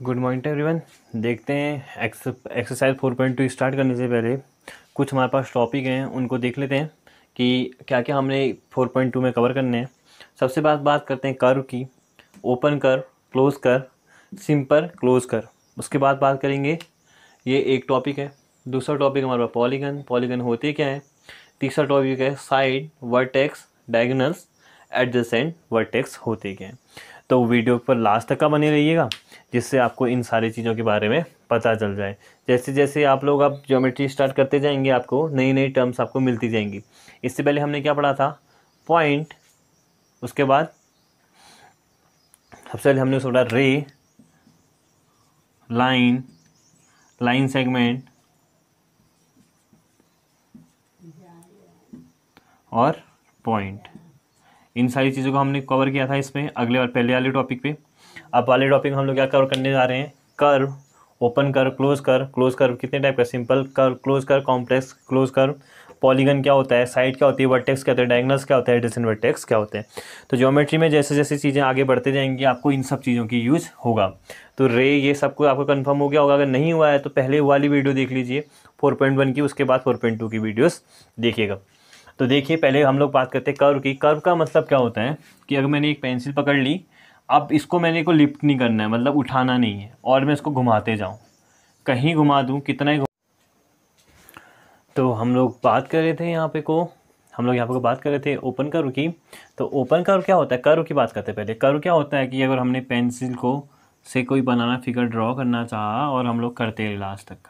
Good morning everyone देखते हैं exercise four point two start करने से पहले कुछ हमारे पास टॉपिक हैं, उनको देख लेते हैं कि क्या क्या हमने फोर पॉइंट टू में कवर करने हैं। सबसे बात बात करते हैं कर्व की। ओपन कर क्लोज कर सिंपल क्लोज कर। उसके बाद बात करेंगे, ये एक टॉपिक है। दूसरा टॉपिक हमारे पास पॉलीगन पॉलीगन होते क्या है? तीसरा टॉपिक है side vertex diagonals adjacent vertex होते क्या हैं? तो वीडियो पर लास्ट तक का बने रहिएगा, जिससे आपको इन सारी चीज़ों के बारे में पता चल जाए। जैसे जैसे आप लोग अब ज्योमेट्री स्टार्ट करते जाएँगे, आपको नई नई टर्म्स आपको मिलती जाएँगी। इससे पहले हमने क्या पढ़ा था? पॉइंट उसके बाद सबसे पहले हमने सोचा रे लाइन लाइन सेगमेंट और पॉइंट इन सारी चीज़ों को हमने कवर किया था इसमें, अगले बार पहले वाले टॉपिक पे। अब वाले टॉपिक हम लोग क्या कवर करने जा रहे हैं? कर ओपन कर क्लोज कर क्लोज कर कितने टाइप का? सिंपल कर क्लोज कर कॉम्प्लेक्स क्लोज कर पॉलीगन क्या होता है? साइड क्या होती है? वर्टेक्स क्या होता है? डायगनल्स क्या होता है? डिसेंट वर्टेक्स क्या होते हैं? तो ज्योमेट्री में जैसे जैसे चीज़ें आगे बढ़ते जाएँगी, आपको इन सब चीज़ों की यूज़ होगा। तो रे ये सब कुछ आपको कन्फर्म हो गया होगा। अगर नहीं हुआ है तो पहले वाली वीडियो देख लीजिए। फोर पॉइंट वन की, उसके बाद फोर पॉइंट टू की वीडियोज़ देखिएगा। तो देखिए, पहले हम लोग बात करते हैं कर्व की। कर्व का मतलब क्या होता है कि अगर मैंने एक पेंसिल पकड़ ली, अब इसको मैंने को लिफ्ट नहीं करना है मतलब उठाना नहीं है, और मैं इसको घुमाते जाऊँ। कहीं घुमा दूँ, कितना ही तो हम लोग बात कर रहे थे यहाँ पे को। हम लोग यहाँ पे बात कर रहे थे ओपन कर्व की। तो ओपन कर्व क्या होता है? कर्व की बात करते हैं पहले। कर्व क्या होता है कि अगर हमने पेंसिल को से कोई बनाना फिगर ड्रॉ करना चाहा, और हम लोग करते रहे लास्ट तक।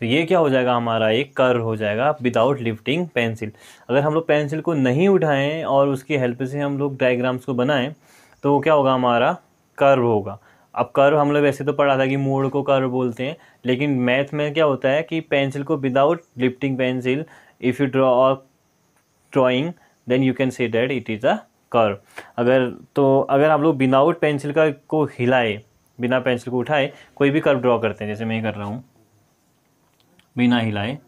तो ये क्या हो जाएगा हमारा? एक कर्व हो जाएगा विदाउट लिफ्टिंग पेंसिल अगर हम लोग पेंसिल को नहीं उठाएँ और उसकी हेल्प से हम लोग डायग्राम्स को बनाएँ तो क्या होगा हमारा? कर्व होगा. अब कर्व हम लोग वैसे तो पढ़ा था कि मोड़ को कर्व बोलते हैं, लेकिन मैथ में क्या होता है कि पेंसिल को without lifting pencil if you draw drawing then you can say that it is a curve अगर तो अगर आप लोग विदाउट पेंसिल का को हिलाए, बिना पेंसिल को उठाए, कोई भी कर्व ड्रॉ करते हैं, जैसे मैं कर रहा हूँ। बिना हिलाए।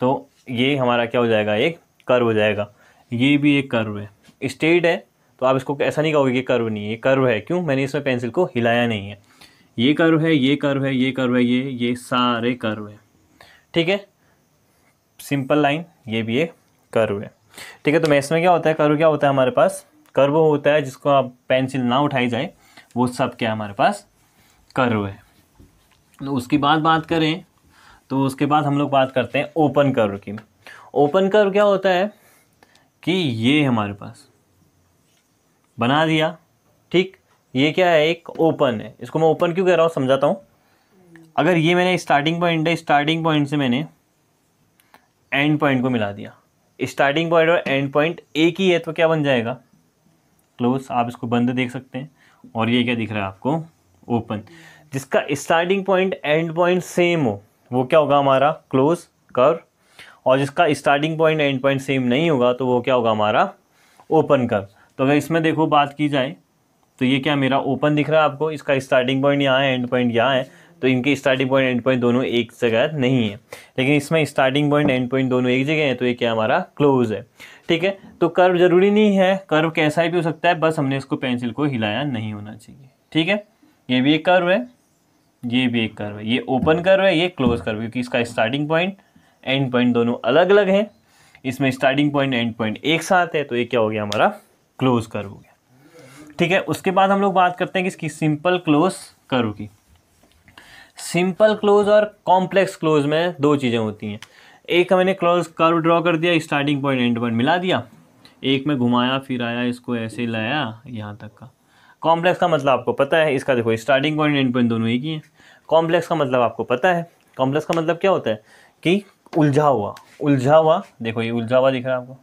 तो ये हमारा क्या हो जाएगा? एक कर्व हो जाएगा। ये भी एक कर्व है। स्टेट है तो आप इसको ऐसा नहीं कहोगे कि कर्व नहीं है। ये कर्व है। क्यों? मैंने इसमें पेंसिल को हिलाया नहीं है। ये कर्व है, ये कर्व है, ये कर्व है, ये ये सारे कर्व है। ठीक है? सिंपल लाइन ये भी एक कर्व है। ठीक है तो मैथ्स में क्या होता है? कर्व क्या होता है हमारे पास? कर्व होता है जिसको आप पेंसिल ना उठाई जाए। वो सब क्या हमारे पास कर्व है। तो उसकी बाद बात करें तो उसके बाद हम लोग बात करते हैं ओपन कर्व की। ओपन कर्व क्या होता है कि ये हमारे पास बना दिया, ठीक? ये क्या है? एक ओपन है। इसको मैं ओपन क्यों कह रहा हूँ? समझाता हूँ। अगर ये मैंने स्टार्टिंग पॉइंट है स्टार्टिंग पॉइंट से मैंने एंड पॉइंट को मिला दिया। स्टार्टिंग पॉइंट और एंड पॉइंट एक ही है तो क्या बन जाएगा? क्लोज आप इसको बंद देख सकते हैं। और ये क्या दिख रहा है आपको? ओपन जिसका starting point end point same हो वो क्या होगा हमारा? क्लोज कर और जिसका starting point end point same नहीं होगा तो वो क्या होगा हमारा? ओपन कर तो अगर इसमें देखो बात की जाए तो ये क्या मेरा ओपन दिख रहा है आपको? इसका स्टार्टिंग पॉइंट यहाँ है एंड पॉइंट यहाँ है तो इनके स्टार्टिंग पॉइंट एंड पॉइंट दोनों एक जगह नहीं है। लेकिन इसमें स्टार्टिंग पॉइंट एंड पॉइंट दोनों एक जगह है तो ये क्या हमारा? क्लोज है। ठीक है? तो कर्व ज़रूरी नहीं है। कर्व कैसा भी हो सकता है, बस हमने इसको पेंसिल को हिलाया नहीं होना चाहिए। ठीक है? ये भी एक कर्व है। ये भी एक कर्व है। ये ओपन कर्व है, ये क्लोज कर्व क्योंकि इसका स्टार्टिंग पॉइंट एंड पॉइंट दोनों अलग अलग हैं। इसमें स्टार्टिंग पॉइंट एंड पॉइंट एक साथ है तो ये क्या हो गया हमारा? क्लोज कर्व हो गया। ठीक है, उसके बाद हम लोग बात करते हैं कि इसकी सिंपल क्लोज कर्व की। सिंपल क्लोज और कॉम्प्लेक्स क्लोज में दो चीज़ें होती हैं। एक मैंने क्लोज कर्व ड्रॉ कर दिया स्टार्टिंग पॉइंट एंड पॉइंट मिला दिया। एक में घुमाया, फिर आया, इसको ऐसे लाया, यहाँ तक का। कॉम्प्लेक्स का मतलब आपको पता है, इसका देखो स्टार्टिंग पॉइंट एंड पॉइंट दोनों एक ही हैं। कॉम्प्लेक्स का मतलब आपको पता है। कॉम्प्लेक्स का मतलब क्या होता है कि उलझा हुआ उलझा हुआ, देखो ये उलझा हुआ दिख रहा है आपको।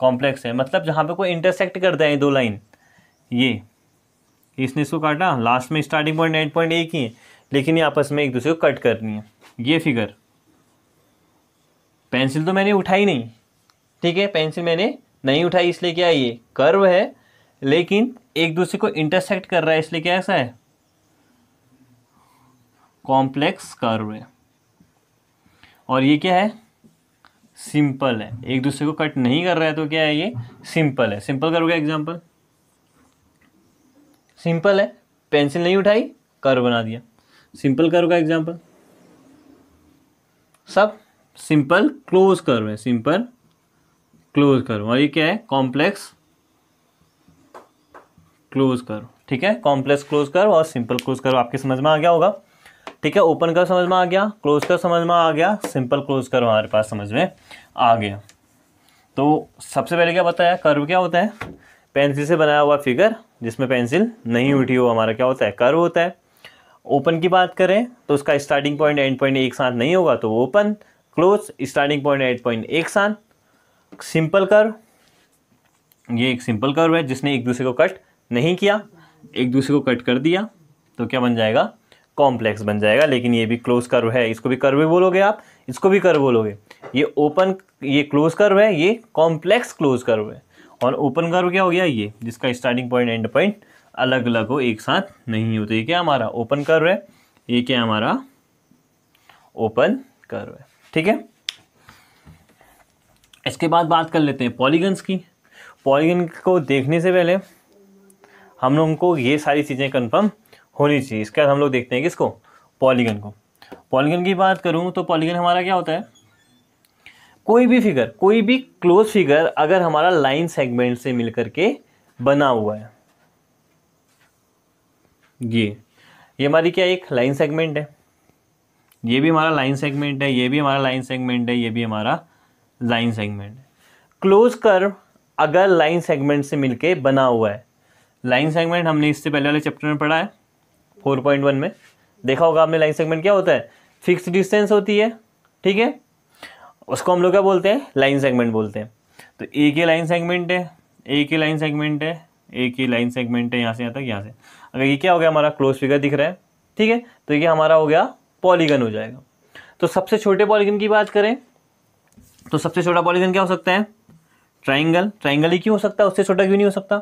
कॉम्प्लेक्स है मतलब जहाँ पे कोई इंटरसेक्ट करता है दो लाइन ये, इसने इसको काटा लास्ट में स्टार्टिंग पॉइंट एंड पॉइंट एक ही है, लेकिन ये आपस में एक दूसरे को कट करनी है। ये फिगर पेंसिल तो मैंने उठाई नहीं, ठीक है? पेंसिल मैंने नहीं उठाई, इसलिए क्या ये? कर्व है, लेकिन एक दूसरे को इंटरसेक्ट कर रहा है, इसलिए क्या ऐसा है? कॉम्प्लेक्स कर्व है। और ये क्या है? सिंपल है। एक दूसरे को कट नहीं कर रहा है तो क्या है ये? सिंपल है। सिंपल कर्व का एग्जांपल? सिंपल है। पेंसिल नहीं उठाई, कर्व बना दिया। सिंपल कर्व का एग्जांपल? सब सिंपल क्लोज कर्व है। Simple close curve. और ये क्या है? Complex close curve. ठीक है? कॉम्प्लेक्स क्लोज कर्व और सिंपल क्लोज कर्व। आपके समझ में आ गया होगा। ठीक है ओपन कर्व समझ में आ गया क्लोज कर्व समझ में आ गया सिंपल क्लोज कर्व हमारे पास समझ में आ गया। तो सबसे पहले क्या बताया कर्व क्या होता है? पेंसिल से बनाया हुआ फिगर जिसमें पेंसिल नहीं उठी हो, हमारा क्या होता है कर्व होता है। ओपन की बात करें तो उसका स्टार्टिंग पॉइंट एंड पॉइंट एक साथ नहीं होगा तो open close starting point end point एक साथ। सिंपल कर्व ये एक सिंपल कर्व है, जिसने एक दूसरे को कट नहीं किया, एक दूसरे को कट कर दिया तो क्या बन जाएगा? कॉम्प्लेक्स बन जाएगा, लेकिन ये भी क्लोज कर्व है। इसको भी कर्व बोलोगे आप? इसको भी कर्व बोलोगे। ये ओपन ये क्लोज कर्व है, ये कॉम्प्लेक्स क्लोज कर्व है। और ओपन कर्व क्या हो गया? ये, जिसका स्टार्टिंग पॉइंट एंड पॉइंट अलग अलग हो, एक साथ नहीं होते। ये क्या हमारा? ओपन कर्व है। ये क्या हमारा? ओपन कर्व है। ठीक है? इसके बाद बात कर लेते हैं पॉलीगन्स की। पॉलीगन को देखने से पहले हम लोगों को ये सारी चीज़ें कंफर्म होनी चाहिए। इसके बाद हम लोग देखते हैं किसको पॉलीगन को। पॉलीगन की बात करूँ तो पॉलीगन हमारा क्या होता है? कोई भी फिगर, कोई भी क्लोज फिगर अगर हमारा लाइन सेगमेंट से मिलकर के बना हुआ है। ये ये हमारी क्या एक लाइन सेगमेंट है? ये भी हमारा लाइन सेगमेंट है, ये भी हमारा लाइन सेगमेंट है, ये भी हमारा लाइन सेगमेंट है। क्लोज कर्व अगर लाइन सेगमेंट से मिलके बना हुआ है। लाइन सेगमेंट हमने इससे पहले वाले चैप्टर में पढ़ा है। फोर पॉइंट वन में। देखा होगा आपने लाइन सेगमेंट क्या होता है? फिक्स डिस्टेंस होती है, ठीक है? उसको हम लोग क्या बोलते हैं? लाइन सेगमेंट बोलते हैं। तो एक ही लाइन सेगमेंट है एक ही लाइन सेगमेंट है एक ही लाइन सेगमेंट है, यहाँ से यहाँ तक, यहाँ से। अगर ये क्या हो गया, हमारा क्लोज फिगर दिख रहा है, ठीक है? तो ये हमारा हो गया पॉलीगन हो जाएगा। तो सबसे छोटे पॉलीगन की बात करें तो सबसे छोटा पॉलीगन क्या हो सकता है? ट्राइंगल ट्राइंगल ही क्यों हो सकता है? उससे छोटा क्यों नहीं हो सकता?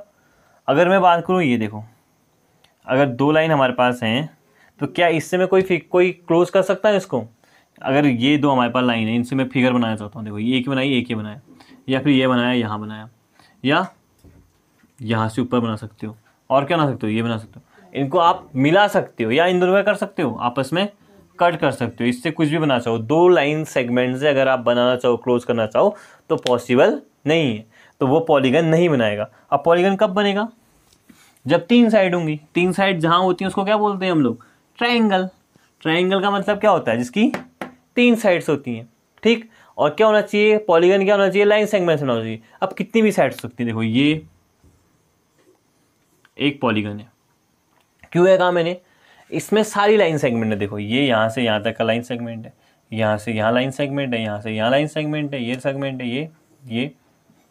अगर मैं बात करूँ, ये देखो। अगर दो लाइन हमारे पास हैं तो क्या इससे मैं कोई कोई क्लोज कर सकता है इसको? अगर ये दो हमारे पास लाइन है, इनसे मैं फिगर बनाना चाहता हूँ, देखो, ये एक बनाई एक ये बनाया, या फिर ये बनाया, यहाँ बनाया, या यहाँ से ऊपर बना सकते हो, और क्या बना सकते हो, ये बना सकते हो। इनको आप मिला सकते हो, या इन दोनों का कर सकते हो, आपस में कट कर सकते हो, इससे कुछ भी बना चाहो, दो लाइन सेगमेंट से अगर आप बनाना चाहो क्लोज करना चाहो तो पॉसिबल नहीं है तो वो पॉलीगन नहीं बनाएगा। अब पॉलीगन कब बनेगा? जब तीन साइड होंगी, तीन साइड जहाँ होती हैं, उसको क्या बोलते हैं हम लोग? ट्राइंगल ट्राइंगल का मतलब क्या होता है? जिसकी तीन साइड्स होती हैं। ठीक? और क्या होना चाहिए? पॉलीगन क्या होना चाहिए? लाइन सेगमेंट होना चाहिए। अब कितनी भी साइड्स सकती हैं, देखो, ये एक पॉलीगन है। क्यों है कहा मैंने? इसमें सारी लाइन सेगमेंट है, देखो, ये यहाँ से यहाँ तक का लाइन सेगमेंट है, यहाँ से यहाँ लाइन सेगमेंट है, यहाँ से यहाँ लाइन सेगमेंट है, ये सेगमेंट है, ये ये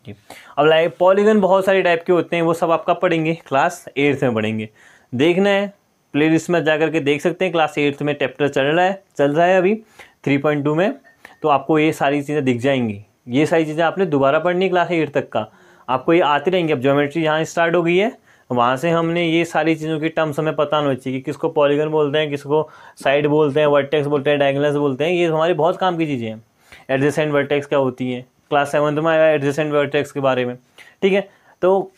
ये अब लाइक पॉलीगन बहुत सारे टाइप के होते हैं, वो सब आपका पढ़ेंगे क्लास एट्थ में पढ़ेंगे। देखना है प्ले में जा करके देख सकते हैं क्लास एट्थ में चैप्टर चल रहा है, चल रहा है अभी थ्री पॉइंट टू में। तो आपको ये सारी चीज़ें दिख जाएँगी। ये सारी चीज़ें आपने दोबारा पढ़नी क्लास एट तक का। आपको ये आती रहेंगी, अब ज्योमेट्री यहाँ स्टार्ट हो गई है। वहाँ से हमने ये सारी चीज़ों की टर्म्स हमें पता होना चाहिए कि किसको पॉलीगन बोलते हैं, किसको साइड बोलते हैं वर्टेक्स बोलते हैं डायगनल्स बोलते हैं, ये हमारी बहुत काम की चीज़ें हैं। एडजेसेंट वर्टेक्स क्या होती है? क्लास सेवन्थ में आया एडजेसेंट वर्टेक्स के बारे में, ठीक है? तो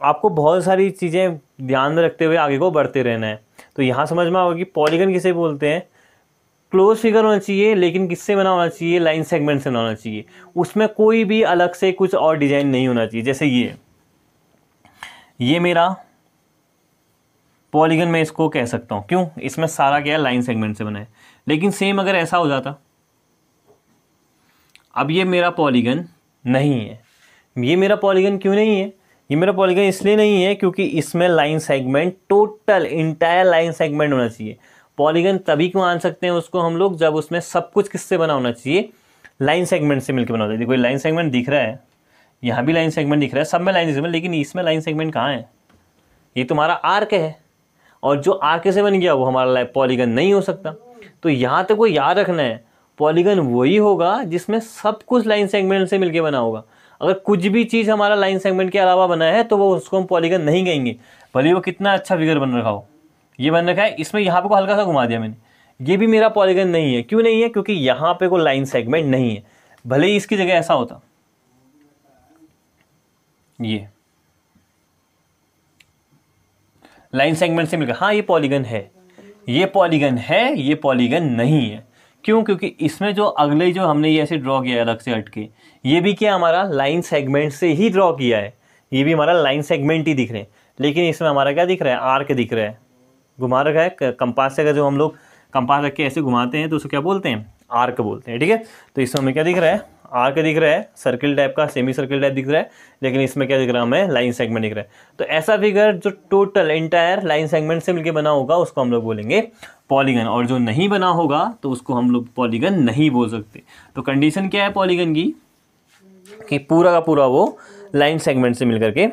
आपको बहुत सारी चीज़ें ध्यान रखते हुए आगे को बढ़ते रहना है। तो यहाँ समझ में आओगे कि पॉलीगन किसे बोलते हैं? क्लोज फिगर होना चाहिए, लेकिन किससे बना होना चाहिए? लाइन सेगमेंट से बना होना चाहिए। उसमें कोई भी अलग से कुछ और डिज़ाइन नहीं होना चाहिए, जैसे ये। ये मेरा पॉलीगन में इसको कह सकता हूँ। क्यों? इसमें सारा क्या है? लाइन सेगमेंट से बना है। लेकिन सेम अगर ऐसा हो जाता अब ये मेरा पॉलीगन नहीं है। ये मेरा पॉलीगन क्यों नहीं है? ये मेरा पॉलीगन इसलिए नहीं है क्योंकि इसमें line segment total entire line segment होना चाहिए। पॉलीगन तभी क्यों आन सकते हैं उसको हम लोग जब उसमें सब कुछ किससे बना होना चाहिए? लाइन सेगमेंट से मिलकर बना होता है। देखो लाइन सेगमेंट दिख रहा है। यहाँ भी लाइन सेगमेंट दिख रहा है। सब में लाइन सेगमेंट, लेकिन इसमें लाइन सेगमेंट कहाँ है? ये तुम्हारा आर्क है। और जो आर्क से बन गया, वो हमारा पॉलीगन नहीं हो सकता। तो यहाँ तक को याद रखना है। पॉलीगन वही होगा जिसमें सब कुछ लाइन सेगमेंट से मिलके बना होगा। अगर कुछ भी चीज़ हमारा लाइन सेगमेंट के अलावा बना है तो वो उसको हम पॉलीगन नहीं कहेंगे। भले वो कितना अच्छा फिगर बन रखा हो। ये बन रखा है, इसमें यहाँ पे को हल्का सा घुमा दिया मैंने। ये भी मेरा पॉलीगन नहीं है। क्यों नहीं है? क्योंकि यहाँ पे कोई लाइन सेगमेंट नहीं है। भले ही इसकी जगह ऐसा होता। ये। लाइन सेगमेंट से मिलकर। हाँ ये पॉलीगन है। ये पॉलीगन है, ये पॉलीगन नहीं है। क्यों? क्योंकि इसमें जो अगले जो हमने ये ऐसे ड्रॉ किया है अलग से हटके, ये भी क्या हमारा लाइन सेगमेंट से ही ड्रॉ किया है। ये भी हमारा लाइन सेगमेंट ही दिख रहे हैं। लेकिन इसमें हमारा क्या दिख रहा है? आर्क दिख रहा है। घुमा रखा है कंपास से अगर जो हम लोग कंपास रख के ऐसे घुमाते हैं तो उसको क्या बोलते हैं? आर्क बोलते हैं, ठीक है? तो इसमें हमें क्या दिख रहा है? आर्क दिख रहा है सर्किल टाइप का सेमी सर्किल टाइप दिख रहा है, लेकिन इसमें क्या दिख रहा है? हमें लाइन सेगमेंट दिख रहा है। तो ऐसा फिगर जो टोटल इंटायर लाइन सेगमेंट से मिलकर बना होगा, उसको हम लोग बोलेंगे पॉलीगन और जो नहीं बना होगा तो उसको हम लोग पॉलीगन नहीं बोल सकते। तो कंडीशन क्या है पॉलीगन की? कि पूरा का पूरा वो लाइन सेगमेंट से मिलकर के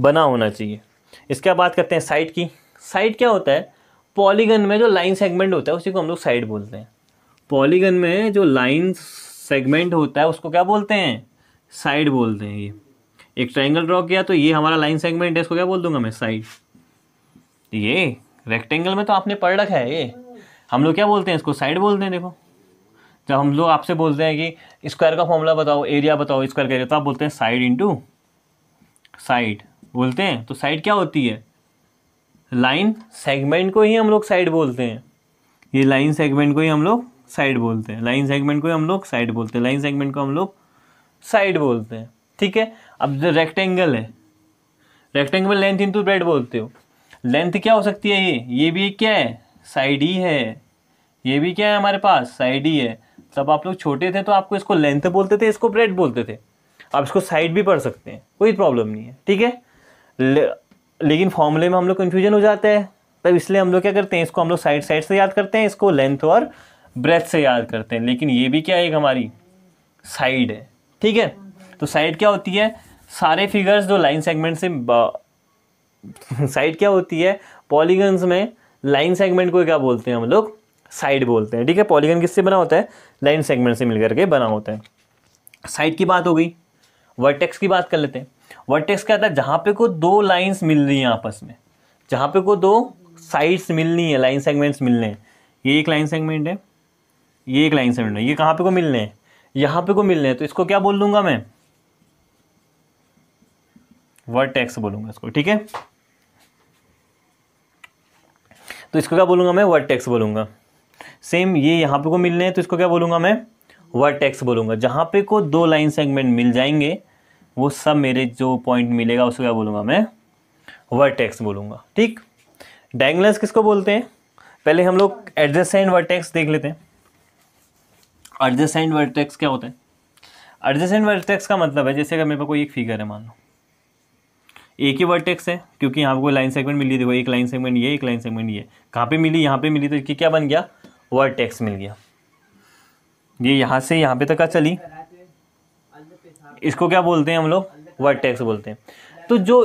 बना होना चाहिए। इसके बाद करते हैं साइड की। साइड क्या होता है? पॉलीगन में जो लाइन सेगमेंट होता है, उसी को हम लोग साइड बोलते हैं। पॉलीगन में जो लाइन सेगमेंट होता है, उसको क्या बोलते हैं? साइड बोलते हैं ये। एक ट्राइंगल ड्रॉ किया तो ये हमारा लाइन सेगमेंट है, इसको क्या बोल दूँगा मैं? साइड ये। रेक्टेंगल में तो आपने पढ़ रखा है ये। हम लोग क्या बोलते हैं इसको? साइड बोलते हैं, देखो। जब हम लोग आपसे बोलते हैं कि स्क्वायर का फॉर्मूला बताओ एरिया बताओ स्क्वायर का एरिया तो आप बोलते हैं साइड इंटू साइड बोलते हैं? तो साइड क्या होती है? लाइन सेगमेंट को ही हम लोग साइड बोलते हैं। ये लाइन सेगमेंट को ही हम लोग साइड बोलते हैं। लाइन सेगमेंट को ही हम लोग साइड बोलते हैं। लाइन सेगमेंट को हम लोग साइड बोलते हैं। ठीक है? अब जो रेक्टेंगल है रेक्टेंगल लेंथ इंटू ब्रेड बोलते हो। लेंथ क्या हो सकती है ये? ये भी क्या है? साइड ही है। ये भी क्या है हमारे पास? साइड ही है। तब आप लोग छोटे थे तो आपको इसको लेंथ बोलते थे इसको ब्रेड बोलते थे। आप इसको साइड भी पढ़ सकते हैं। कोई प्रॉब्लम नहीं है ठीक है? ले, लेकिन फॉर्मूले में हम लोग कन्फ्यूज़न हो जाता है। तब इसलिए हम लोग क्या करते हैं इसको हम लोग साइड साइड से याद करते हैं इसको लेंथ और ब्रेथ से याद करते हैं। लेकिन ये भी क्या एक हमारी? साइड है ठीक है? तो साइड क्या होती है? सारे फिगर्स जो लाइन सेगमेंट से साइड क्या होती है? पॉलीगन्स में लाइन सेगमेंट को क्या बोलते हैं हम लोग? साइड बोलते हैं, ठीक है? पॉलीगन किससे बना होता है? लाइन सेगमेंट से मिलकर के बना होता है। साइड की बात हो गई, वर्टेक्स की बात कर लेते हैं। वर्टेक्स क्या था? जहाँ पे को दो लाइंस मिल रही हैं आपस में। जहाँ पे को दो साइड्स मिलनी है, लाइन सेगमेंट्स मिलने हैं। ये एक लाइन सेगमेंट है, ये एक लाइन सेगमेंट है। ये कहाँ पे को मिलने हैं? यहाँ पे को मिलने हैं। तो इसको क्या बोल दूँगा मैं? वर्टेक्स बोलूँगा इसको, ठीक है? तो इसको क्या बोलूँगा मैं? वर्टेक्स बोलूँगा। सेम ये यहाँ पे को मिलने हैं तो इसको क्या बोलूँगा मैं? वर्टेक्स बोलूँगा। जहाँ पे को दो लाइन सेगमेंट मिल जाएँगे, वो सब मेरे जो पॉइंट मिलेगा, उसको क्या बोलूँगा मैं? वर्टेक्स बोलूँगा। ठीक? डायगनल्स किसको बोलते हैं? पहले हम लोग एडजस्टेंट वर्टेक्स देख लेते हैं। एडजस्टेंट वर्टेक्स क्या होता है? एडजस्टेंट वर्टेक्स का मतलब है, जैसे अगर मेरे पास कोई एक फिगर है, मान लो। एक ही वर्टेक्स है, क्योंकि यहाँ को लाइन सेगमेंट मिली, देखो, एक लाइन सेगमेंट ये, एक लाइन सेगमेंट ये। कहाँ पे मिली, यहाँ पे मिली तो क्या बन गया? वर्टेक्स मिल गया। ये यहाँ से यहाँ पे तक का चली। इसको क्या बोलते हैं हम लोग? वर्टेक्स बोलते हैं। तो जो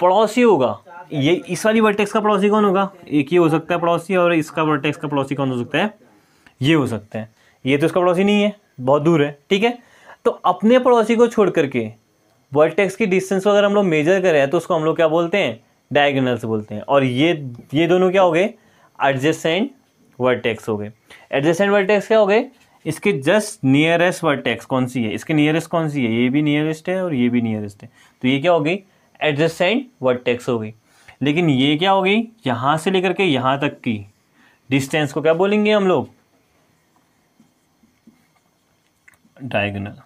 पड़ोसी होगा, ये इस वाली वर्टेक्स का पड़ोसी कौन होगा? एक ही हो सकता है पड़ोसी, और इसका वर्टेक्स का पड़ोसी कौन हो सकता है? ये हो सकता है। ये तो इसका पड़ोसी नहीं है, बहुत दूर है, ठीक है? तो अपने पड़ोसी को छोड़ करके वर्टेक्स की डिस्टेंस को अगर हम लोग मेजर करें तो उसको हम लोग क्या बोलते हैं? डायगनल्स बोलते हैं। और ये ये दोनों क्या हो गए? एडजस्टेंट वर्टेक्स हो गए। एडजस्टेंट वर्टेक्स क्या हो गए? इसके जस्ट नियरेस्ट वर्टेक्स कौन सी है? इसके नियरेस्ट कौन सी है? ये भी नियरेस्ट है और ये भी नियरेस्ट है। तो ये क्या हो गई? एडजस्टेंट वर्टेक्स हो गई। लेकिन ये क्या हो गई? यहाँ से लेकर के यहाँ तक की डिस्टेंस को क्या बोलेंगे हम लोग? डायगनल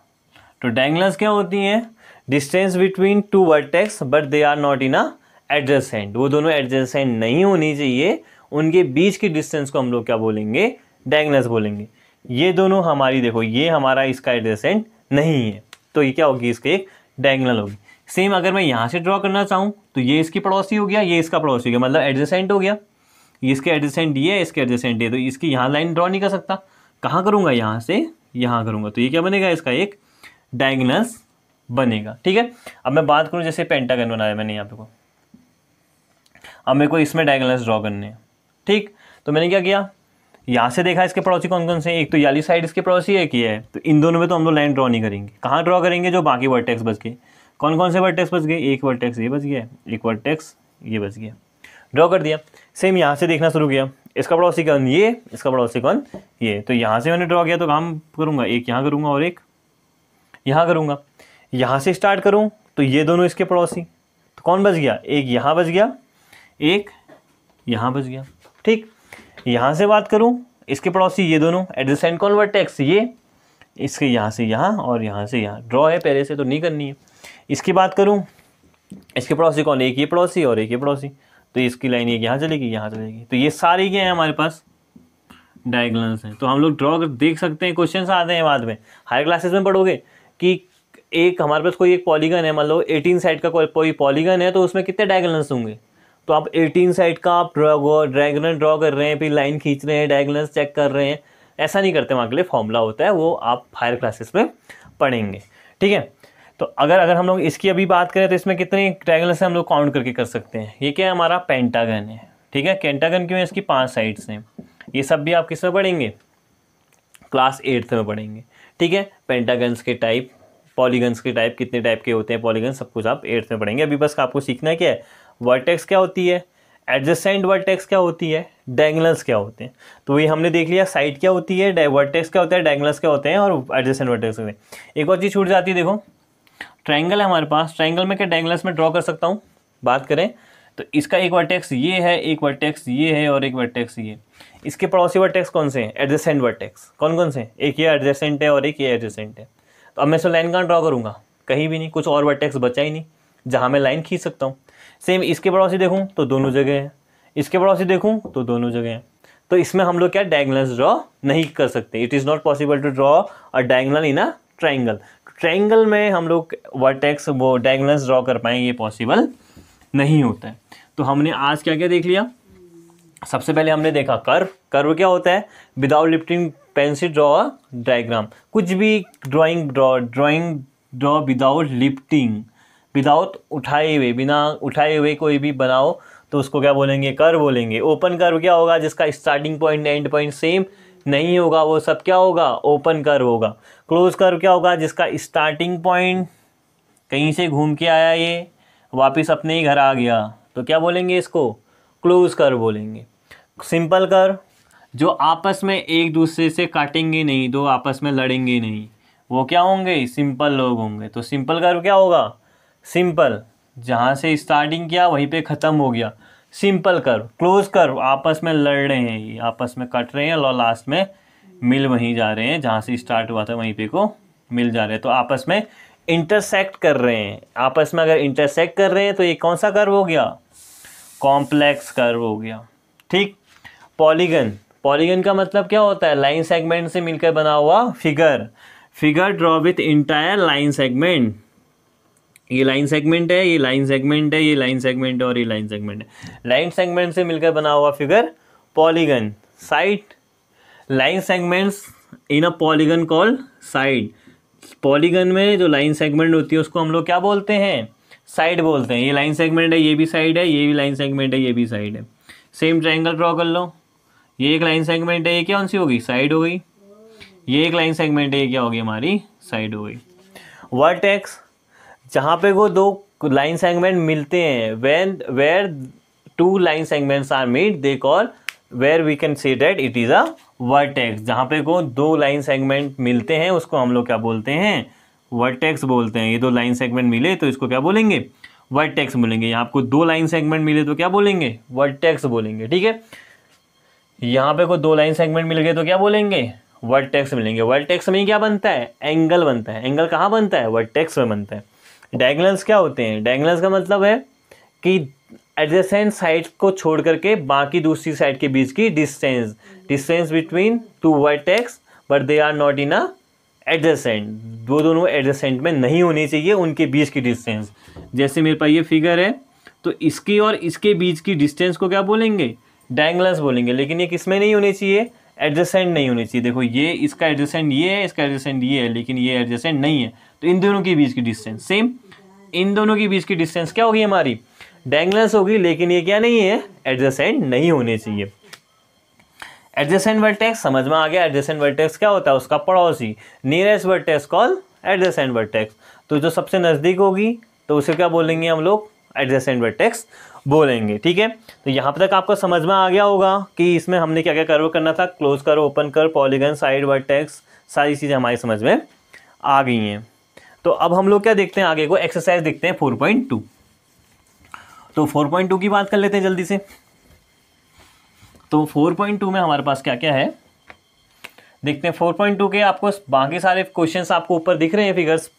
तो डायगनल्स क्या होती हैं? Distance between two vertex but they are not in a adjacent वो दोनों एडजस्टेंट नहीं होनी चाहिए। उनके बीच की डिस्टेंस को हम लोग क्या बोलेंगे? डायगनल्स बोलेंगे। ये दोनों हमारी देखो, ये हमारा इसका एडजेसेंट नहीं है। तो ये क्या होगी? इसके एक डायगनल होगी। सेम अगर मैं यहाँ से ड्रॉ करना चाहूँ तो ये इसकी पड़ोसी हो गया, ये इसका पड़ोसी हो गया। मतलब एडजेसेंट हो गया। ये इसके एडजेसेंट ये है इसके एडजेसेंट ये तो इसकी यहाँ लाइन ड्रॉ नहीं कर सकता। कहाँ करूँगा? यहाँ से यहाँ करूँगा। तो ये क्या बनेगा? इसका एक डायगनल्स बनेगा, ठीक है? अब मैं बात करूँ जैसे पेंटागन बनाया मैंने यहाँ पे को। अब मेरे को इसमें डायगनल्स ड्रॉ करने हैं, ठीक? तो मैंने क्या किया? यहाँ से देखा इसके पड़ोसी कौन कौन से एक तो याली साइड इसके पड़ोसी, एक ही है। तो इन दोनों में तो हम लोग लाइन ड्रॉ नहीं करेंगे। कहाँ ड्रॉ करेंगे? जो बाकी वर्टेक्स बच गए। कौन कौन से वर्टेक्स बच गए? एक वर्टेक्स ये बच गया, एक वर्टेक्स ये बच गया। ड्रॉ कर दिया। सेम यहाँ से देखना शुरू किया। इसका पड़ोसी कौन? ये, इसका पड़ोसी कौन? ये। तो यहाँ से मैंने ड्रॉ किया तो काम करूँगा? एक यहाँ करूँगा और एक यहाँ करूँगा। यहाँ से स्टार्ट करूँ तो ये दोनों इसके पड़ोसी। तो कौन बच गया? एक यहाँ बच गया, एक यहाँ बच गया। ठीक, यहाँ से बात करूँ, इसके पड़ोसी ये दोनों एडजेसेंट कौन वर्टेक्स ये, इसके यहाँ से यहाँ और यहाँ से यहाँ। ड्रॉ है पहले से तो नहीं करनी है। इसकी बात करूँ, इसके पड़ोसी कौन? एक ये पड़ोसी और एक ये पड़ोसी। तो इसकी लाइन एक यहाँ चलेगी यहाँ चलेगी। तो ये सारी क्या है हमारे पास डायगनल्स हैं। तो हम लोग ड्रॉ देख सकते हैं क्वेश्चन आते हैं बाद में। हायर क्लासेस में पढ़ोगे कि एक, हमारे पास कोई एक पॉलीगन है, मान लो एटीन साइड का कोई पॉलीगन है तो उसमें कितने डायगनल्स होंगे? तो आप एटीन साइड का आप ड्रैगनल ड्रॉ कर रहे हैं, फिर लाइन खींच रहे हैं डायगनल्स चेक कर रहे हैं। ऐसा नहीं करते, वहाँ के लिए फॉर्मूला होता है, वो आप हायर क्लासेस में पढ़ेंगे। ठीक है? तो अगर अगर हम लोग इसकी अभी बात करें तो इसमें कितने ट्रायंगल्स हम लोग काउंट करके कर सकते हैं? ये क्या है हमारा पेंटागन है? ठीक है? कैंटागन क्यों है? इसकी पाँच साइड्स हैं। ये सब भी आप किसमें पढ़ेंगे? क्लास एट्थ में पढ़ेंगे। ठीक है? पेंटागन्स के टाइप पॉलीगन्स के टाइप कितने टाइप के होते हैं? पॉलीगन सब कुछ आप एट्थ में पढ़ेंगे। अभी बस आपको सीखना क्या है? वर्टेक्स क्या होती है? एडजस्टेंट वर्टेक्स क्या होती है? डायगनल्स क्या होते हैं? तो ये हमने देख लिया साइड क्या होती है? वर्टेक्स क्या होता है? डायगनल्स क्या होते हैं? और एडजस्टेंट वर्टेक्स होते हैं एक और चीज़ छूट जाती है, देखो। ट्रायंगल है हमारे पास। ट्रायंगल में क्या डायगनल्स में ड्रॉ कर सकता हूँ? बात करें तो इसका एक वर्टेक्स ये है, एक वर्टेक्स ये है और एक वर्टेक्स ये। इसके पड़ोसी वर्टेक्स कौन से हैं? एडजस्टेंट वर्टेक्स कौन कौन से एक ये एडजस्टेंट है और एक ये एडजस्टेंट है। अब मैं इसमें लाइन कहाँ ड्रॉ करूँगा? कहीं भी नहीं, कुछ और वर्टेक्स बचा ही नहीं, जहाँ मैं लाइन खींच सकता हूँ। सेम इसके पड़ोसी देखूँ तो दोनों जगह है। इसके पड़ोसी देखूँ तो दोनों जगह हैं। तो इसमें हम लोग क्या डायगनल्स ड्रॉ नहीं कर सकते। It is not possible to draw a diagonal in a triangle triangle में हम लोग वर्टेक्स वो डायगनल्स ड्रॉ कर पाएँगे, ये पॉसिबल नहीं होता है। तो हमने आज क्या क्या देख लिया? सबसे पहले हमने देखा कर्व कर्व क्या होता है? विदाउट लिफ्टिंग से ड्रॉ अ डायग्राम कुछ भी drawing draw drawing draw without lifting without उठाए हुए, बिना उठाए हुए कोई भी बनाओ तो उसको क्या बोलेंगे? कर बोलेंगे. ओपन कर्व क्या होगा? जिसका starting point end point same नहीं होगा, वो सब क्या होगा? ओपन कर्व होगा. क्लोज कर्व क्या होगा? जिसका स्टार्टिंग पॉइंट कहीं से घूम के आया ये, वापस अपने ही घर आ गया. तो क्या बोलेंगे इसको? क्लोज कर बोलेंगे. सिंपल कर। जो आपस में एक दूसरे से काटेंगे नहीं, दो आपस में लड़ेंगे नहीं, वो क्या होंगे? सिंपल लोग होंगे। तो सिंपल कर क्या होगा? सिंपल। जहाँ से स्टार्टिंग किया, वहीं पे ख़त्म हो गया। सिंपल कर। क्लोज कर। आपस में लड़ रहे हैं ये। आपस में कट रहे हैं और लास्ट में मिल वहीं जा रहे हैं। जहाँ से स्टार्ट हुआ था, वहीं पे को मिल जा रहे हैं। तो आपस में इंटरसेक्ट कर रहे हैं। आपस में अगर इंटरसेक्ट कर रहे हैं तो ये कौन सा कर्व हो गया? कॉम्प्लेक्स कर्व हो गया। ठीक? पॉलीगन। पॉलीगन का मतलब क्या होता है? लाइन सेगमेंट से मिलकर बना हुआ figure. Figure draw with entire line segment. ये लाइन सेगमेंट है, ये लाइन सेगमेंट है, ये लाइन सेगमेंट है और ये लाइन सेगमेंट है। लाइन सेगमेंट से मिलकर बना हुआ figure polygon. Side line segments in a polygon call side. Polygon में जो लाइन सेगमेंट होती है, उसको हम लोग क्या बोलते हैं? साइड बोलते हैं। ये लाइन सेगमेंट है, ये भी साइड है, ये भी लाइन सेगमेंट है, ये भी साइड है। सेम ट्राइंगल ड्रॉ कर लो। ये एक लाइन सेगमेंट है, ये क्या कौन सी होगी? साइड हो गई। ये एक लाइन सेगमेंट है, ये क्या होगी हमारी? साइड हो गई। वर्टेक्स जहाँ पे वो दो लाइन सेगमेंट मिलते हैं when where two line segments are meet they call where we can see that it is a vertex जहाँ पे को दो लाइन सेगमेंट मिलते हैं, उसको हम लोग क्या बोलते हैं? वर्टेक्स बोलते हैं। ये दो लाइन सेगमेंट मिले तो इसको क्या बोलेंगे? वर्टेक्स बोलेंगे। यहाँ आपको दो लाइन सेगमेंट मिले तो क्या बोलेंगे? वर्टेक्स बोलेंगे। ठीक है? यहाँ पे कोई दो लाइन सेगमेंट मिल गए तो क्या बोलेंगे? वर्ड वर्टेक्स मिलेंगे। वर्ड वर्टेक्स में क्या बनता है? एंगल बनता है। एंगल कहाँ बनता है? वर्ड वर्टेक्स में बनता है। डायगनल्स क्या होते हैं? डायगनल्स का मतलब है कि एडजेसेंट साइड को छोड़ करके बाकी दूसरी साइड के बीच की distance distance between two word vertex but they are not in a adjacent दो दोनों एडजेसेंट में नहीं होनी चाहिए उनके बीच की डिस्टेंस जैसे मेरे पास ये फिगर है तो इसकी और इसके बीच की डिस्टेंस को क्या बोलेंगे? डायगनल्स बोलेंगे, लेकिन ये किसमें नहीं होनी चाहिए? एडजेसेंट नहीं होनी चाहिए। देखो, ये, इसका एडजेसेंट ये है, इसका एडजेसेंट ये है, लेकिन ये एडजेसेंट नहीं है। तो इन दोनों के बीच की डिस्टेंस सेम इन दोनों के बीच की डिस्टेंस क्या होगी हमारी? डेंगलेंस होगी, लेकिन ये क्या नहीं है? एडजसेंट नहीं होने चाहिए। एडजसेंट वर्टेक्स समझ में आ गया? एडजसेंट वर्टेक्स क्या होता है? उसका पड़ोसी। Nearest vertex call adjacent vertex तो जो सबसे नज़दीक होगी तो उसे क्या बोलेंगे हम लोग? एडजसेंट वर्टेक्स बोलेंगे, ठीक है? तो यहाँ तक आपको समझ में आ गया होगा कि इसमें हमने क्या क्या कर्व करना था। क्लोज कर ओपन कर पॉलीगन साइड वर्टेक्स सारी चीज़ें हमारी समझ में आ गई हैं। तो अब हम लोग क्या देखते हैं आगे को? एक्सरसाइज देखते हैं फोर पॉइंट टू तो फोर पॉइंट टू की बात कर लेते हैं जल्दी से। तो फोर पॉइंट टू में हमारे पास क्या क्या है? देखते हैं फोर पॉइंट टू के आपको बाकी सारे क्वेश्चन आपको ऊपर दिख रहे हैं फिगर्स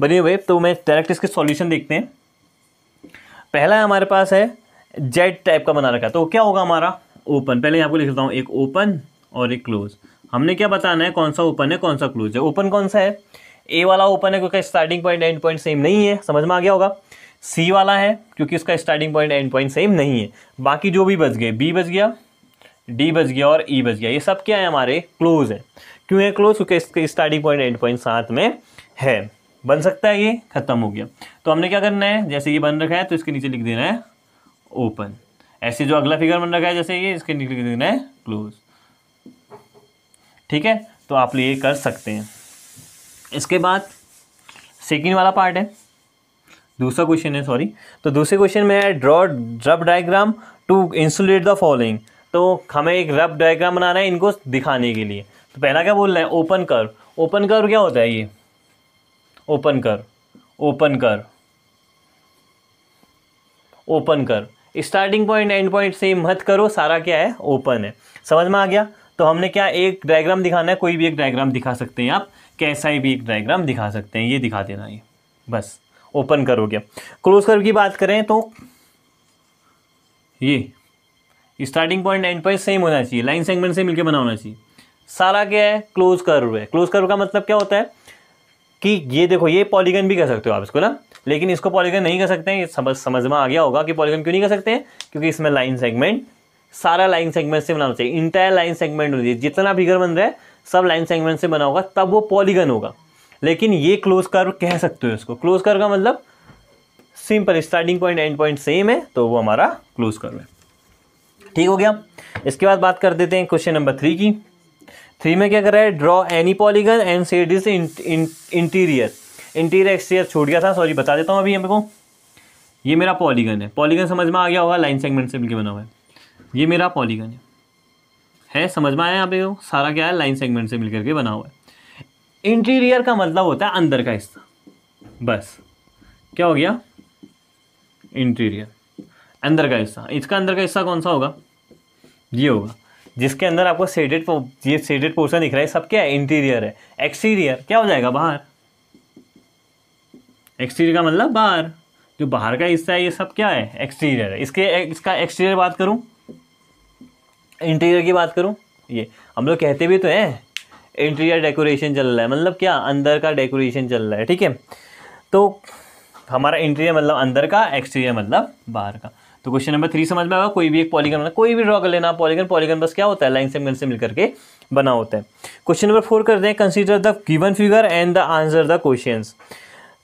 बने हुए। तो मैं डायरेक्ट इसके सॉल्यूशन देखते हैं। पहला हमारे पास है जेड टाइप का बना रखा है। तो क्या होगा हमारा? ओपन पहले आपको लिख देता हूँ, एक ओपन और एक क्लोज हमने क्या बताना है, कौन सा ओपन है, कौन सा क्लोज है? ओपन कौन सा है? ए वाला ओपन है क्योंकि starting point end point same नहीं है। समझ में आ गया होगा? सी वाला है क्योंकि उसका starting point end point same नहीं है। बाकी जो भी बच गए बी बच गया डी बच गया और ई e बच गया। ये सब क्या है हमारे? क्लोज है। क्यों है क्लोज क्योंकि इसके स्टार्टिंग पॉइंट एंड पॉइंट साथ में है। बन सकता है ये, खत्म हो गया। तो हमने क्या करना है? जैसे ये बन रखा है तो इसके नीचे लिख देना है ओपन ऐसे जो अगला फिगर बन रखा है, जैसे ये, इसके नीचे लिख देना है क्लोज ठीक है? तो आप ये कर सकते हैं। इसके बाद सेकेंड वाला पार्ट है। दूसरा क्वेश्चन है सॉरी तो दूसरे क्वेश्चन में है draw rough diagram to insulate the following तो हमें एक रब डायग्राम बनाना है इनको दिखाने के लिए। तो पहला क्या बोल रहे हैं? ओपन कर ओपन कर क्या होता है ये? ओपन कर ओपन कर ओपन कर। Starting point end point same मत करो, सारा क्या है ओपन है। समझ में आ गया? तो हमने क्या एक डायग्राम दिखाना है? कोई भी एक डायग्राम दिखा सकते हैं आप। कैसा ही भी एक डायग्राम दिखा सकते हैं, ये दिखा देना ये। बस ओपन कर हो क्लोज कर की बात करें तो ये। Starting point end point same होना चाहिए। लाइन सेगमेंट से मिलकर बना होना चाहिए। सारा क्या है? क्लोज कर्व है। क्लोज कर्व का मतलब क्या होता है? कि ये देखो, ये पॉलीगन भी कर सकते हो आप इसको ना। लेकिन इसको पॉलीगन नहीं कर सकते हैं। समझ समझ में आ गया होगा कि पॉलीगन क्यों नहीं कर सकते हैं, क्योंकि इसमें लाइन सेगमेंट सारा लाइन सेगमेंट से बनाना चाहिए। इंटायर लाइन सेगमेंट होनी चाहिए। जितना फिगर बन रहा है, सब लाइन सेगमेंट से बना होगा, तब वो पॉलीगन होगा। लेकिन ये क्लोज कर्व कह सकते हो इसको। क्लोज कर्व का मतलब simple starting point end point same है तो वो हमारा क्लोज कर्व है। ठीक हो गया। इसके बाद बात कर देते हैं क्वेश्चन नंबर थ्री की। थ्री में क्या कर रहा है? Draw any polygon and it is interior interior exterior छूट गया था सॉरी बता देता हूँ अभी हमको ये मेरा पॉलीगन है। पॉलीगन समझ में आ गया होगा लाइन सेगमेंट से मिलकर बना हुआ है। ये मेरा पॉलीगन है। है, समझ में आया यहाँ पे सारा क्या है लाइन सेगमेंट से मिलकर के बना हुआ है। इंटीरियर का मतलब होता है अंदर का हिस्सा। बस। क्या हो गया? इंटीरियर अंदर का हिस्सा। इसका अंदर का हिस्सा कौन सा होगा? ये होगा। जिसके अंदर आपको सेडेड ये सेडेड पोर्शन दिख रहा है सब क्या है? इंटीरियर है। एक्सटीरियर क्या हो जाएगा बाहर? एक्सटीरियर का मतलब बाहर। जो बाहर का हिस्सा है, ये सब क्या है? एक्सटीरियर है। इसके, इसका एक्सटीरियर बात करूँ? इंटीरियर की बात करूँ? ये, हम लोग कहते भी तो हैं इंटीरियर डेकोरेशन चल रहा है। मतलब क्या? अंदर का डेकोरेशन चल रहा है, ठीक है? तो हमारा इंटीरियर मतलब अंदर का एक्सटीरियर मतलब बाहर का। तो क्वेश्चन नंबर थ्री समझ में आएगा कोई भी एक पॉलीगन बना कोई भी ड्रॉ कर लेना पॉलीगन पॉलीगन बस क्या होता है लाइन से सेगमेंट से मिलकर के बना होता है। क्वेश्चन नंबर फोर करते हैं consider the given figure and the answer the question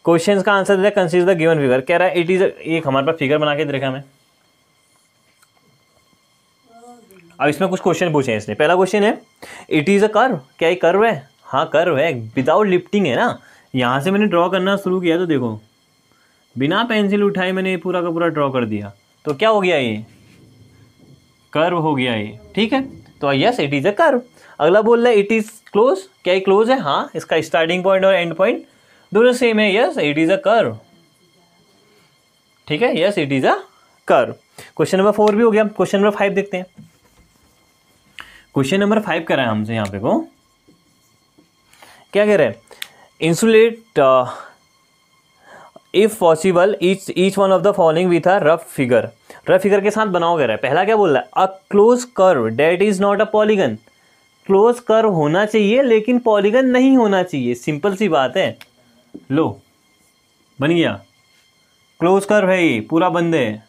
question का आंसर देता है कंसीडर द गिवन फिगर कह रहा है इट इज़ एक हमारे पास फिगर बना के देखा हमें। अब इसमें कुछ क्वेश्चन पूछे हैं इसने। पहला क्वेश्चन है इट इज़ अ कर्व क्या ये कर्व है? हाँ कर्व है। विदाउट लिफ्टिंग है ना? यहाँ से मैंने ड्रॉ करना शुरू किया तो देखो, बिना पेंसिल उठाए मैंने पूरा का पूरा ड्रॉ कर दिया। तो क्या हो गया ये? कर्व हो गया ये, ठीक है? तो yes it is a curve अगला बोल रहा है इट इज़ क्लोज क्या ये क्लोज है? हाँ इसका स्टार्टिंग पॉइंट और एंड पॉइंट दोनों सेम है। Yes it is a curve ठीक है? Yes it is a curve question number four भी हो गया। क्वेश्चन नंबर फाइव देखते हैं। क्वेश्चन नंबर फाइव करा है हमसे यहाँ पे को क्या कह रहे हैं? Insulate if possible each each one of the following with a rough figure rough figure के साथ बनाओ रहा है। पहला क्या बोल रहा है? A close curve that is not a polygon close curve होना चाहिए, लेकिन पॉलीगन नहीं होना चाहिए। सिंपल सी बात है। लो, बन गया। क्लोज कर्व है ये, पूरा बंद है।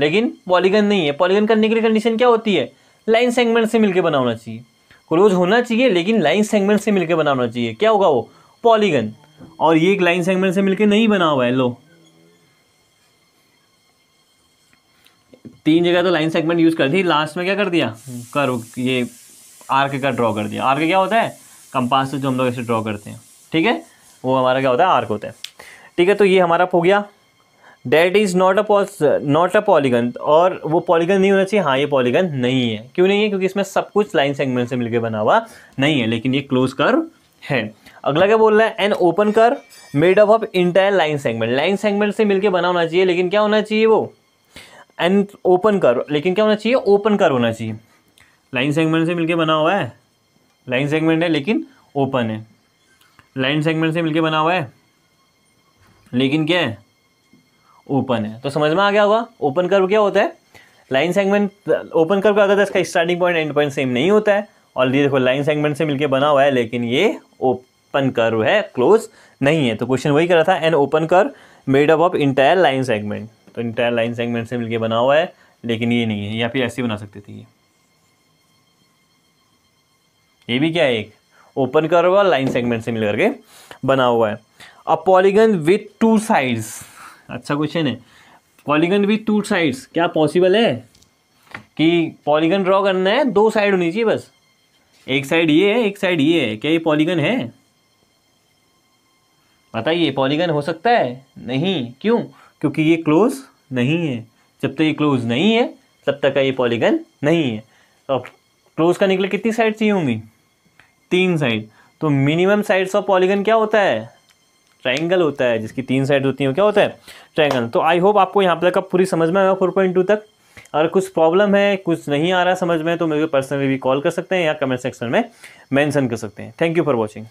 लेकिन पॉलीगन नहीं है। पॉलीगन करने के लिए कंडीशन क्या होती है? लाइन सेगमेंट से मिलकर बनाना चाहिए। क्लोज होना चाहिए, लेकिन लाइन सेगमेंट से मिलकर बनाना चाहिए। क्या होगा वो? पॉलीगन और ये एक लाइन सेगमेंट से मिलकर नहीं बना हुआ है लो। तीन जगह तो लाइन सेगमेंट यूज़ कर दी। लास्ट में क्या कर दिया? कर ये आर्क का ड्रॉ कर दिया। आर्क क्या होता है? कंपास से जो हम लोग ऐसे ड्रॉ करते हैं। ठीक है? वो हमारा क्या होता है? आर्क होता है। ठीक है तो ये हमारा हो गया। That is not a not a polygon और वो पॉलीगन नहीं होना चाहिए। हाँ ये पॉलीगन नहीं है। क्यों नहीं है? क्योंकि इसमें सब कुछ लाइन सेगमेंट से मिलकर बना हुआ नहीं है। लेकिन ये क्लोज कर है। अगला क्या बोल रहा है? An open curve made up of entire line segment line segment से मिलकर बना होना चाहिए, लेकिन क्या होना चाहिए वो? एन ओपन कर लेकिन क्या होना चाहिए? ओपन कर होना चाहिए। लाइन सेगमेंट से मिलके बना हुआ है? लाइन सेगमेंट है, लेकिन ओपन है। लाइन सेगमेंट से मिलके बना हुआ है, लेकिन क्या है? ओपन है। तो समझ में आ गया होगा? ओपन कर्व क्या होता है? लाइन सेगमेंट ओपन कर्व अगर इसका starting point end point same नहीं होता है। और ये देखो लाइन सेगमेंट से मिलके बना हुआ है, लेकिन ये ओपन कर्व है, क्लोज नहीं है। तो क्वेश्चन वही कर रहा था an open curve made up of entire line segment तो इंटायर लाइन सेगमेंट से मिलके बना हुआ है, लेकिन ये नहीं है, या फिर ऐसे बना सकते थे ये। ये भी क्या है एक? ओपन कर्व और लाइन सेगमेंट से मिल करके बना हुआ है। A polygon with two sides अच्छा क्वेश्चन है। पॉलीगन विथ टू साइड्स क्या पॉसिबल है? कि पॉलीगन ड्रॉ करना है, दो साइड होनी चाहिए बस। एक साइड ये है, एक साइड ये है। क्या ये पॉलीगन है? बताइए पॉलीगन हो सकता है? नहीं। क्यों? क्योंकि ये क्लोज नहीं है। जब तक ये क्लोज नहीं है, तब तक का ये पॉलीगन नहीं है। तो क्लोज करने के लिए कितनी साइड चाहिए होंगी? तीन साइड तो मिनिमम साइड्स ऑफ़ पॉलीगन क्या होता है? ट्राइंगल होता है, जिसकी तीन साइड होती हैं क्या होता है? ट्राइंगल तो आई होप आपको यहाँ तक पूरी समझ में आएगा फोर पॉइंट टू तक। अगर कुछ प्रॉब्लम है, कुछ नहीं आ रहा समझ में तो मेरे को पर्सनली भी कॉल कर सकते हैं या कमेंट सेक्शन में मेंशन कर सकते हैं। Thank you for watching